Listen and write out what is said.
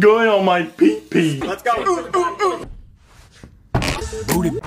good on my pee pee. Let's go. Ooh, ooh, ooh. Booty.